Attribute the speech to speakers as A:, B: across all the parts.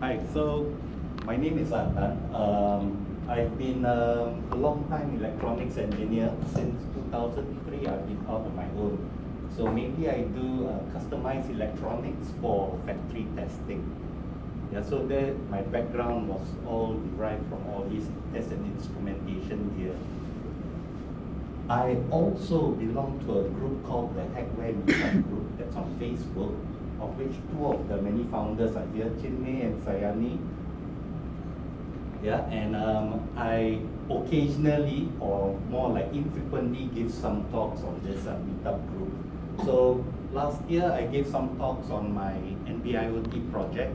A: Hi, so my name is Adnan. Um, I've been um, a long time electronics engineer. Since 2003, I've been out on my own. So mainly I do uh, customized electronics for factory testing. Yeah, so there my background was all derived from all these test and instrumentation gear. I also belong to a group called the Hackware Meetup Group that's on Facebook, of which two of the many founders are here, Chinmay and Sayanee. Yeah, and um, I occasionally or more like infrequently give some talks on this uh, meetup group. So last year I gave some talks on my NB-IoT project,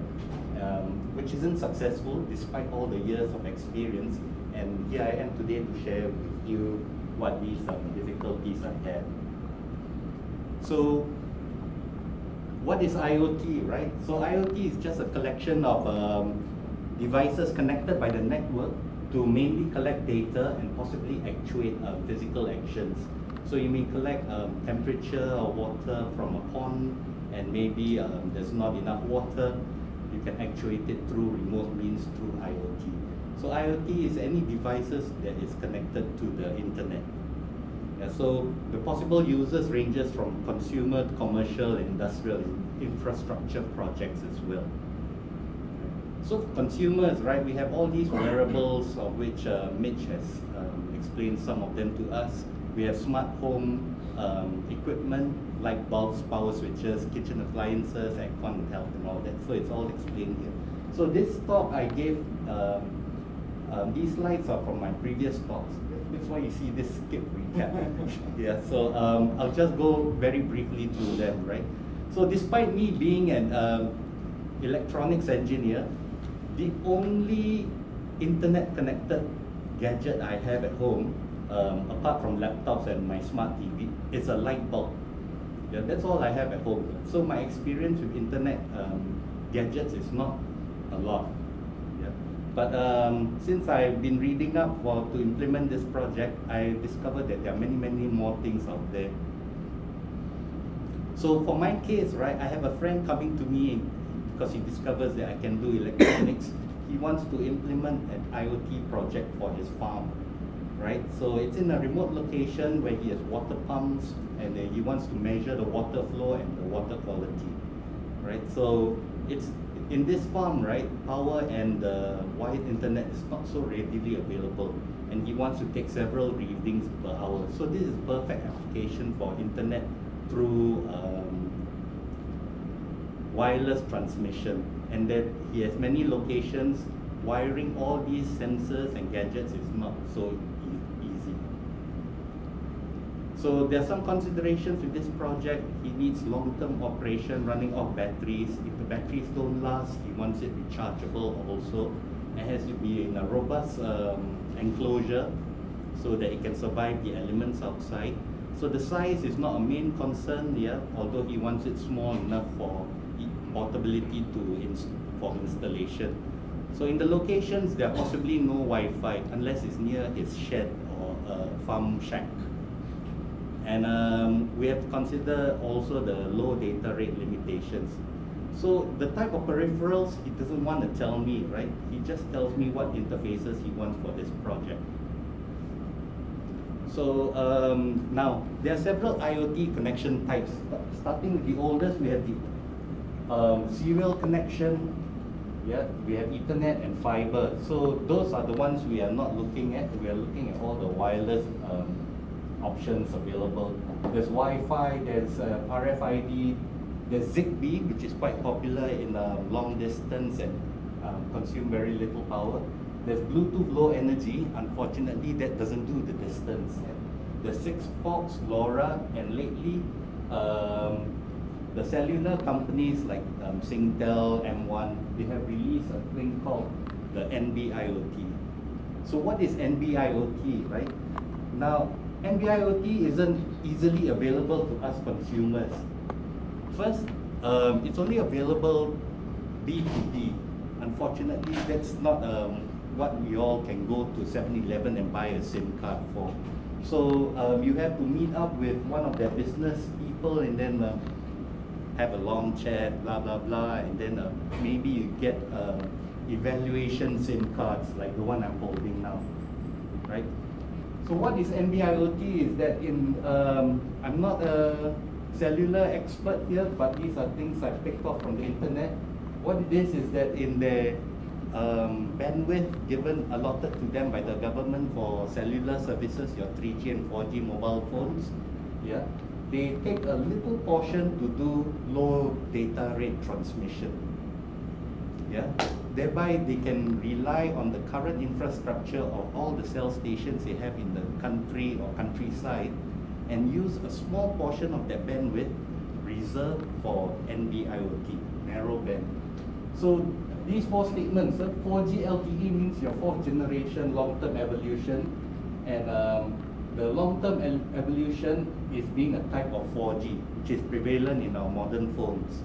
A: um, which isn't successful despite all the years of experience. And here I am today to share with you what these um, difficulties I had. So what is IoT, right? So IoT is just a collection of um, devices connected by the network to mainly collect data and possibly actuate uh, physical actions. So you may collect um, temperature or water from a pond and maybe um, there's not enough water, you can actuate it through remote means through IoT. So IoT is any devices that is connected to the internet. So the possible users ranges from consumer, commercial, industrial infrastructure projects as well. So consumers, right, we have all these wearables of which uh, Mitch has um, explained some of them to us. We have smart home um, equipment, like bulbs, power switches, kitchen appliances, aircon health and all that. So it's all explained here. So this talk I gave, um, um, these slides are from my previous talks. That's why you see this skip recap. yeah, so um, I'll just go very briefly through them, right? So despite me being an um, electronics engineer, the only internet connected gadget I have at home, um, apart from laptops and my smart TV, is a light bulb. Yeah, that's all I have at home. So my experience with internet um, gadgets is not a lot. But um, since I've been reading up for to implement this project, I discovered that there are many, many more things out there. So for my case, right, I have a friend coming to me because he discovers that I can do electronics. he wants to implement an IoT project for his farm, right? So it's in a remote location where he has water pumps and he wants to measure the water flow and the water quality, right? So it's in this farm, right, power and wired internet is not so readily available and he wants to take several readings per hour. So this is perfect application for internet through um, wireless transmission and that he has many locations wiring all these sensors and gadgets is not so. So there are some considerations with this project. He needs long-term operation running off batteries. If the batteries don't last, he wants it rechargeable also. It has to be in a robust um, enclosure so that it can survive the elements outside. So the size is not a main concern here, although he wants it small enough for portability to ins for installation. So in the locations, there are possibly no Wi-Fi unless it's near his shed or a farm shack. And um, we have to consider also the low data rate limitations. So the type of peripherals, he doesn't want to tell me, right? He just tells me what interfaces he wants for this project. So um, now, there are several IoT connection types. Starting with the oldest, we have the um, serial connection, yeah, we have Ethernet and fiber. So those are the ones we are not looking at. We are looking at all the wireless um, options available. There's Wi-Fi, there's uh, RFID, there's ZigBee, which is quite popular in uh, long distance and um, consume very little power. There's Bluetooth Low Energy. Unfortunately, that doesn't do the distance. There's Sigfox, LoRa, and lately, um, the cellular companies like um, Singtel, M1, they have released a thing called the NB-IoT. So what is NB-IoT, right? Now, NB-IoT isn't easily available to us consumers. First, um, it's only available B2B. Unfortunately, that's not um, what we all can go to 7-Eleven and buy a SIM card for. So um, you have to meet up with one of their business people and then uh, have a long chat, blah, blah, blah, and then uh, maybe you get uh, evaluation SIM cards like the one I'm holding now, right? So what is NB-IoT is that in, um, I'm not a cellular expert here, but these are things I picked up from the internet. What it is is that in the um, bandwidth given allotted to them by the government for cellular services, your 3G and 4G mobile phones, yeah, they take a little portion to do low data rate transmission. Yeah, thereby they can rely on the current infrastructure of all the cell stations they have in the country or countryside and use a small portion of that bandwidth reserved for NB-IoT, narrowband. So these four statements, uh, 4G LTE means your fourth generation long-term evolution, and um, the long-term evolution is being a type of 4G, which is prevalent in our modern phones.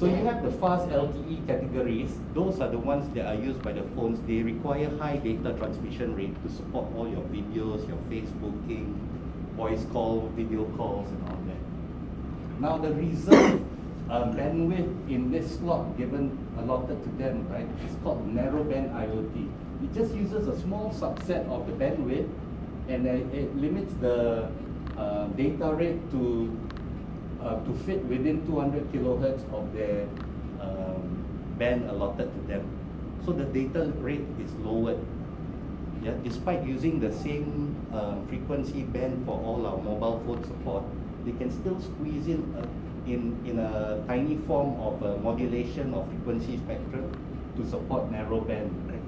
A: So you have the fast LTE categories. Those are the ones that are used by the phones. They require high data transmission rate to support all your videos, your Facebooking, voice call, video calls, and all that. Now the reserve um, bandwidth in this slot given allotted to them, right, is called narrowband IoT. It just uses a small subset of the bandwidth and uh, it limits the uh, data rate to uh, to fit within 200 kilohertz of the um, band allotted to them. So the data rate is lowered. Yeah, despite using the same um, frequency band for all our mobile phone support, they can still squeeze in a in, in a tiny form of a modulation of frequency spectrum to support narrowband. Right?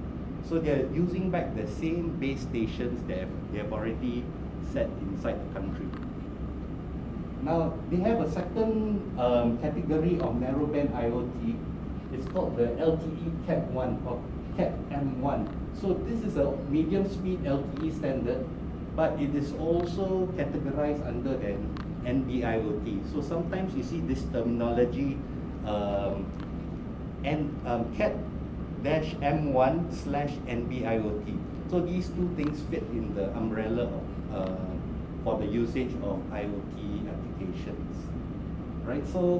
A: So they're using back the same base stations that they have already set inside the country. Now, they have a second um, category of narrowband IoT. It's called the LTE Cat 1 or Cat M1. So this is a medium speed LTE standard, but it is also categorized under the NB-IoT. So sometimes you see this terminology um, and um, cat dash M1 slash NB-IoT. So these two things fit in the umbrella of, uh, for the usage of IoT Right, so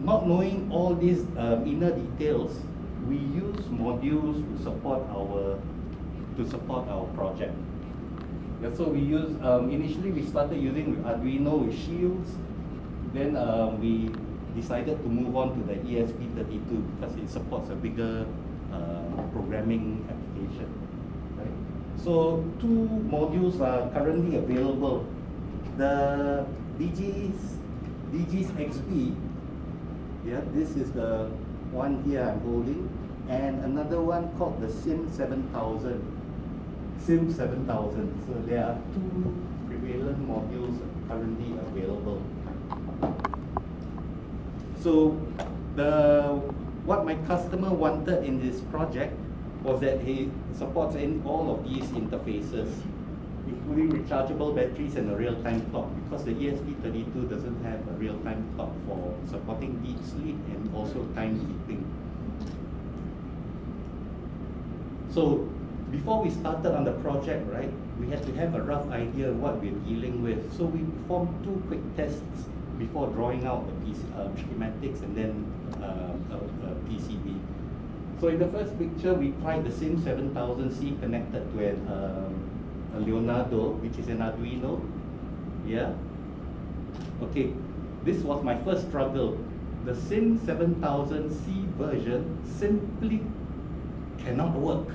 A: not knowing all these um, inner details, we use modules to support our to support our project. Yeah, so we use, um, initially we started using Arduino with Shields, then um, we decided to move on to the ESP32 because it supports a bigger uh, programming application. Right? So two modules are currently available. The Digi's, Digi's XBee, yeah, this is the one here I'm holding, and another one called the SIM 7000 SIM 7000. So there are two prevalent modules currently available. So the what my customer wanted in this project was that he supports in all of these interfaces, including rechargeable batteries and a real-time clock, because the ESP32 doesn't have a real-time clock for supporting deep sleep and also time timekeeping. So before we started on the project, right, we had to have a rough idea of what we're dealing with. So we performed two quick tests before drawing out the PC, uh, schematics and then uh, a, a PCB. So in the first picture, we tried the SIM 7000C connected to an, um, a Leonardo, which is an Arduino. Yeah. Okay, this was my first struggle. The SIM 7000C version simply cannot work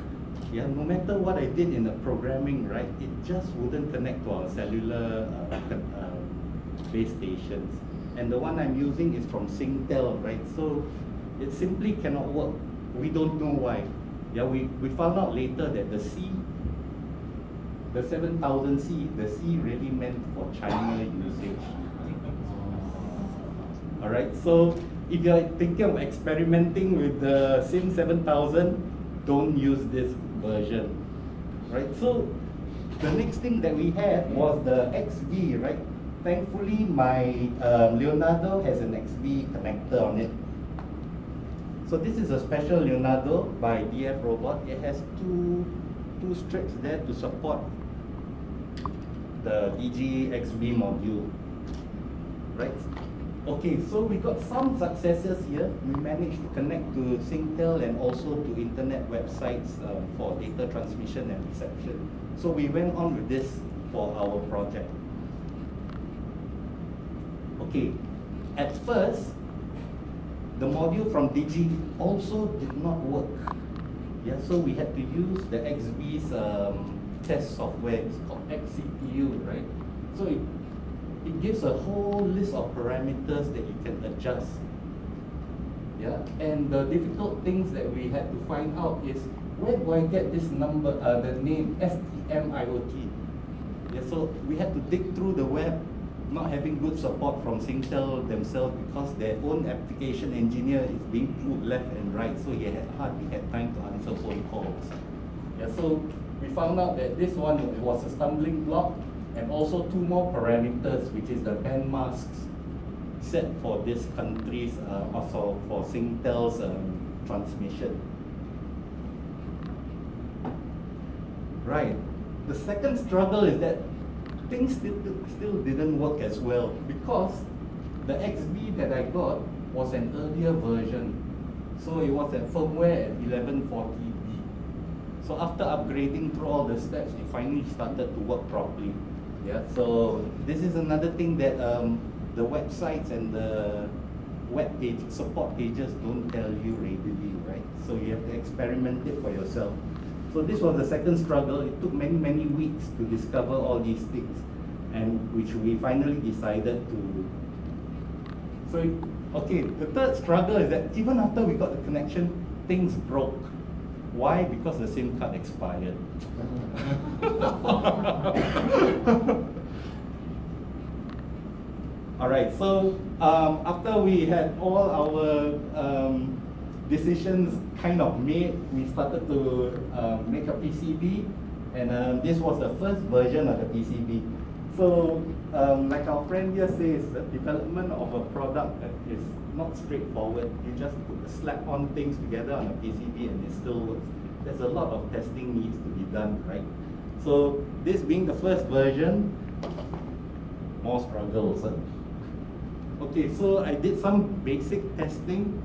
A: yeah, no matter what I did in the programming, right, it just wouldn't connect to our cellular uh, uh, base stations. And the one I'm using is from Singtel, right? So it simply cannot work. We don't know why. Yeah, we, we found out later that the C, the 7000C, the C really meant for China usage. All right, so if you're thinking of experimenting with the SIM 7000, don't use this version, right? So the next thing that we had was the XBee, right? Thankfully, my um, Leonardo has an XBee connector on it. So this is a special Leonardo by DF Robot. It has two, two strips there to support the Digi XBee module, right? Okay, so we got some successes here. We managed to connect to Singtel and also to internet websites um, for data transmission and reception. So we went on with this for our project. Okay, at first, the module from Digi also did not work. Yeah, so we had to use the XBee's um, test software. It's called XCTU, right? So it it gives a whole list of parameters that you can adjust. Yeah, and the difficult things that we had to find out is where do I get this number, uh, the name STM-IoT? Yeah, so we had to dig through the web, not having good support from Singtel themselves because their own application engineer is being pulled left and right, so he had hardly had time to answer phone calls. Yeah, so we found out that this one was a stumbling block and also two more parameters, which is the band masks set for this country's, uh, also for Singtel's um, transmission. Right. The second struggle is that things still, didn't work as well because the XBee that I got was an earlier version. So it was at firmware at 1140B. So after upgrading through all the steps, it finally started to work properly. Yeah, so this is another thing that um, the websites and the web page support pages don't tell you readily, right? So you have to experiment it for yourself. So this was the second struggle. It took many, many weeks to discover all these things, and which we finally decided to. So, okay, the third struggle is that even after we got the connection, things broke. Why? Because the SIM card expired. all right, so um, after we had all our um, decisions kind of made, we started to uh, make a PCB, and um, this was the first version of the PCB. So, um, like our friend here says, the development of a product is not straightforward. You just put slap on things together on a PCB and it still works. There's a lot of testing needs to be done, right? So this being the first version, more struggles. Huh? Okay, so I did some basic testing.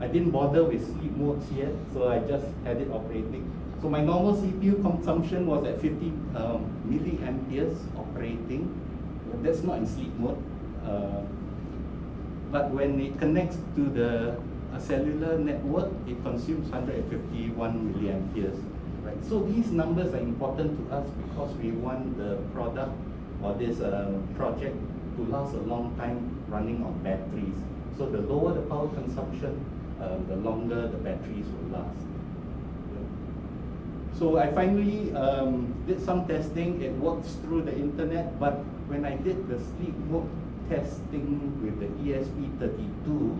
A: I didn't bother with sleep modes yet, so I just had it operating. So my normal CPU consumption was at 50 um, milliamperes operating. That's not in sleep mode. Uh, but when it connects to the cellular network, it consumes 151 milliamperes. Right? So these numbers are important to us because we want the product or this uh, project to last a long time running on batteries. So the lower the power consumption, uh, the longer the batteries will last. So I finally um, did some testing. It works through the internet, but when I did the sleep mode testing with the ESP32,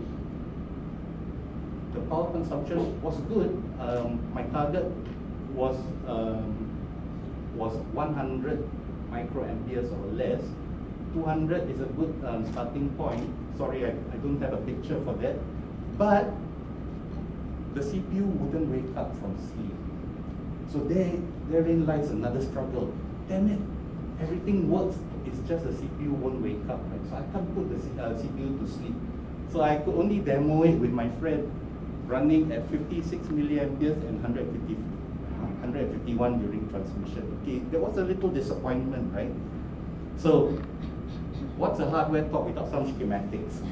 A: the power consumption was good. Um, my target was um, was 100 microamperes or less. 200 is a good um, starting point. Sorry, I, I don't have a picture for that. But the CPU wouldn't wake up from sleep. So there, therein lies another struggle. Damn it, everything works. It's just the CPU won't wake up, right? So I can't put the uh, CPU to sleep. So I could only demo it with my friend running at 56 milliamperes and 150, 151 during transmission. Okay, there was a little disappointment, right? So what's a hardware talk without some schematics?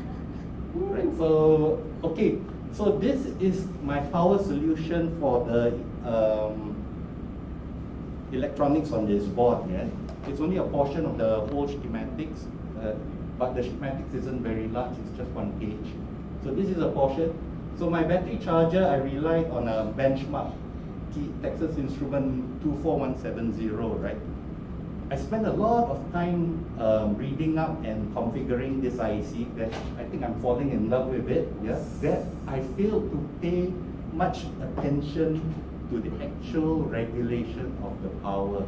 A: Right, so, okay, so this is my power solution for the um, electronics on this board, yeah? It's only a portion of the whole schematics, uh, but the schematics isn't very large, it's just one page. So this is a portion. So my battery charger, I relied on a benchmark, Texas Instrument 24170, right? I spent a lot of time um, reading up and configuring this IC that I think I'm falling in love with it. Yeah, that I failed to pay much attention to the actual regulation of the power.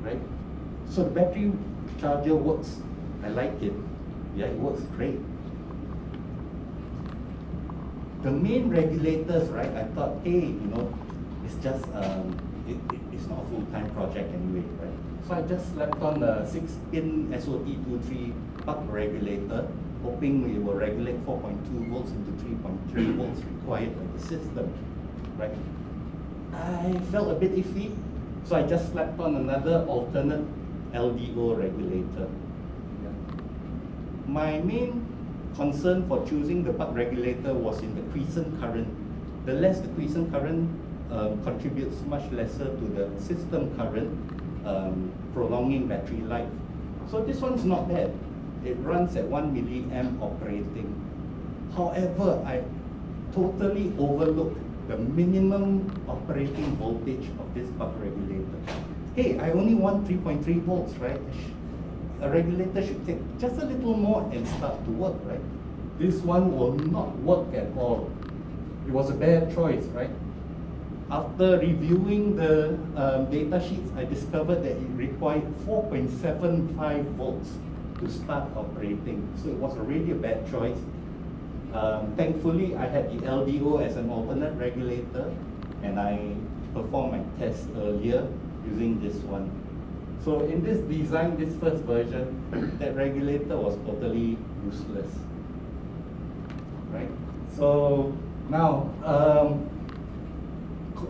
A: Right? So the battery charger works. I like it. Yeah, it works great. The main regulators, right? I thought, hey, you know, it's just um, it, it, it's not a full-time project anyway, right? So I just slapped on the 6-pin SOT23 buck regulator hoping it will regulate 4.2 volts into 3.3 volts required by the system, right? I felt a bit iffy, so I just slapped on another alternate LDO regulator. My main concern for choosing the buck regulator was in the quiescent current. The less the quiescent current um, contributes much lesser to the system current, um, prolonging battery life. So this one's not bad. It runs at 1 milliamp operating. However, I totally overlooked the minimum operating voltage of this buck regulator. Hey, I only want 3.3 volts, right? A regulator should take just a little more and start to work, right? This one will not work at all. It was a bad choice, right? After reviewing the um, data sheets, I discovered that it required 4.75 volts to start operating. So it was already a bad choice. Um, thankfully, I had the LDO as an alternate regulator, and I performed my test earlier using this one. So in this design, this first version, that regulator was totally useless, right? So now, um,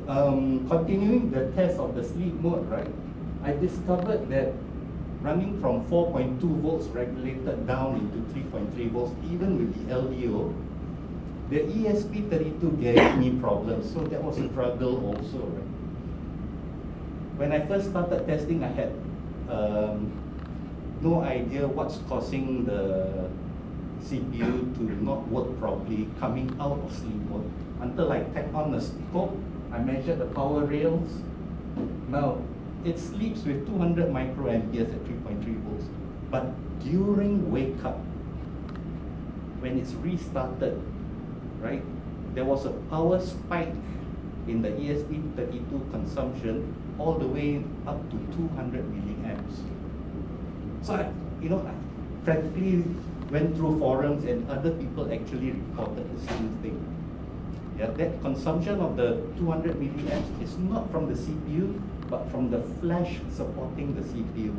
A: um, continuing the test of the sleep mode, right? I discovered that running from 4.2 volts regulated down into 3.3 volts, even with the LDO, the ESP32 gave me problems. So that was a struggle also, right? When I first started testing, I had um, no idea what's causing the CPU to not work properly coming out of sleep mode until I tapped on the scope, I measured the power rails. Now, it sleeps with 200 microamperes at 3.3 volts. But during wake up, when it's restarted, right, there was a power spike in the ESP32 consumption all the way up to 200 milliamps. So, I, you know, I practically went through forums and other people actually reported the same thing. Yeah, that consumption of the 200 milliamps is not from the CPU, but from the flash supporting the CPU.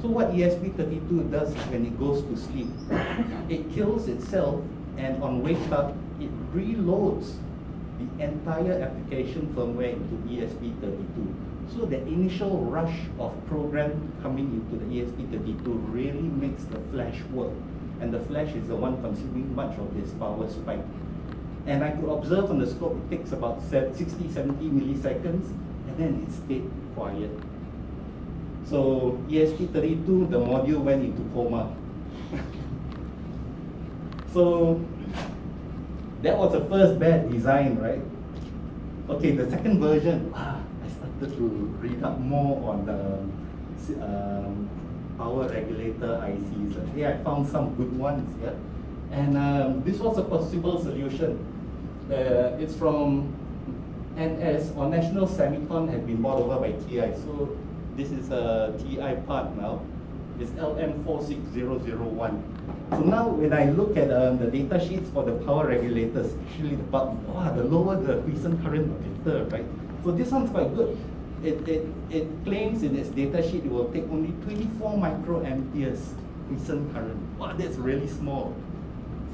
A: So what ESP32 does when it goes to sleep, it kills itself and on wake up, it reloads the entire application firmware into ESP32. So the initial rush of program coming into the ESP32 really makes the flash work. And the flash is the one consuming much of this power spike. And I could observe on the scope, it takes about 60, 70 milliseconds, and then it stayed quiet. So ESP32, the module went into coma. so that was the first bad design, right? Okay, the second version, ah, I started to read up more on the um, power regulator ICs. Here I found some good ones here. And um, this was a possible solution. Uh, it's from NS, or National Semicon had been bought over by TI. So this is a TI part now. It's LM46001. So now when I look at um, the data sheets for the power regulators, actually the, wow, the lower the quiescent current, the better, right? So this one's quite good. It, it, it claims in its data sheet it will take only 24 microamperes quiescent current. Wow, that's really small.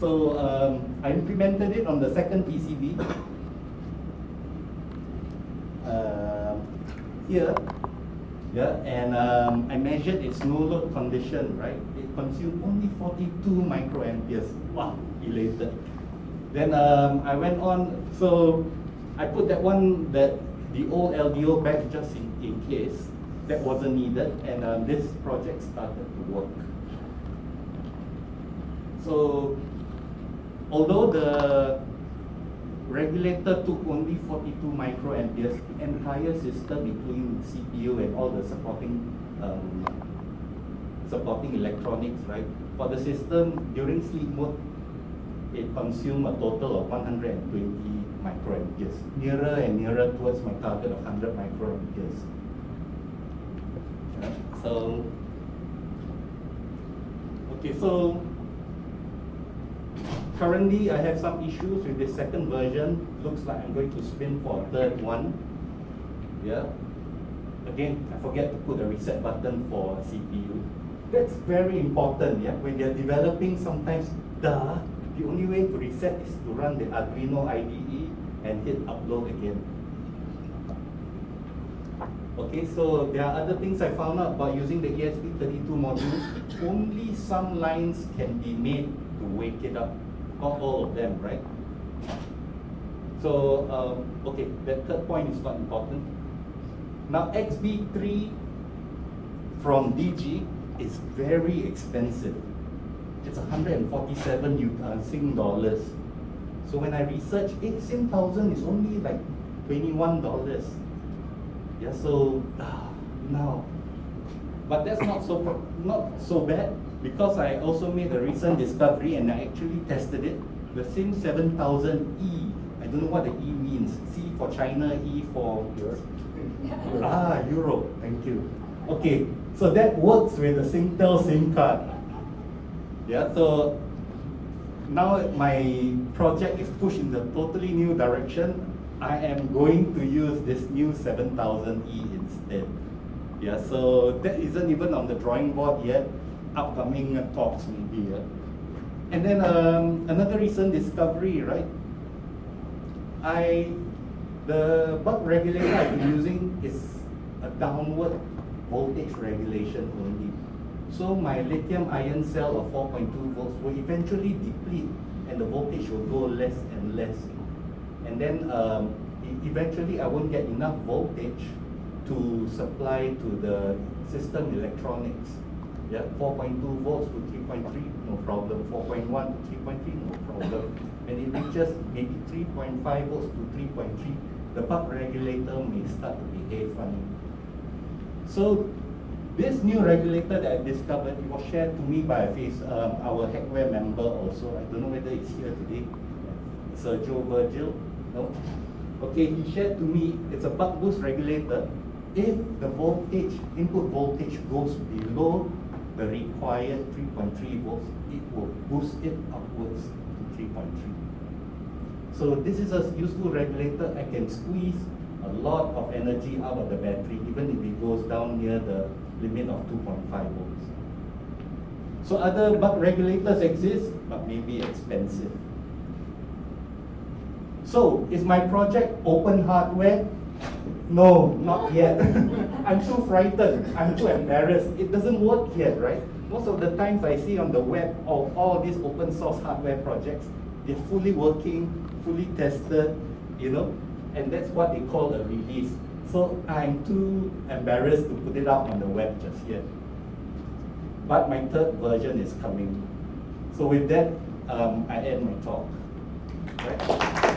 A: So um, I implemented it on the second PCB. Uh, here, yeah, and um, I measured its no load condition, right? It consumed only 42 microamperes. Wow, elated. Then um, I went on, so I put that one, that the old LDO back just in, in case that wasn't needed, and um, this project started to work. So, although the regulator took only 42 microamperes, the entire system, including CPU and all the supporting um, supporting electronics, right? For the system, during sleep mode, it consumed a total of 120 microamperes, nearer and nearer towards my target of 100 microamperes. So, okay, so currently I have some issues with the second version. Looks like I'm going to spin for a third one. Yeah. Again, I forget to put a reset button for CPU. That's very important, yeah. When they're developing, sometimes duh, the only way to reset is to run the Arduino IDE and hit upload again. Okay, so there are other things I found out about using the ESP32 module. Only some lines can be made to wake it up, not all of them, right? So, um, okay, that third point is not important. Now, XBee3 from Digi is very expensive. It's 147 U- uh, Sing dollars. So when I research, 18,000 is only like 21 dollars. Yeah, so ah, now, but that's not so not so bad because I also made a recent discovery and I actually tested it. The SIM 7000E. I don't know what the E means. C for China, E for Europe. Ah, Euro. Thank you. Okay, so that works with the Singtel SIM card. Yeah, so now my project is pushed in the totally new direction. I am going to use this new 7000E instead. Yeah, so that isn't even on the drawing board yet. Upcoming uh, talks maybe. Yeah. And then um, another recent discovery, right? I, the buck regulator I've been using is a downward voltage regulation only. So my lithium ion cell of 4.2 volts will eventually deplete and the voltage will go less and less. And then um, eventually I won't get enough voltage to supply to the system electronics. Yeah, 4.2 volts to 3.3, no problem. 4.1 to 3.3, no problem. When it reaches maybe 3.5 volts to 3.3, the buck regulator may start to behave funny. So this new regulator that I discovered, it was shared to me by face, um, our Hackware member also. I don't know whether it's here today. Joe Virgil. No? Okay, he shared to me it's a buck boost regulator. If the voltage, input voltage goes below the required 3.3 volts, it will boost it upwards to 3.3. So this is a useful regulator. I can squeeze a lot of energy out of the battery, even if it goes down near the limit of 2.5 volts. So other buck regulators exist, but maybe expensive. So is my project open hardware? No, not yet. I'm too frightened. I'm too embarrassed. It doesn't work yet, right? Most of the times I see on the web of all these open source hardware projects, they're fully working, fully tested, you know, and that's what they call a release. So I'm too embarrassed to put it out on the web just yet. But my third version is coming. So with that, um, I end my talk. Right?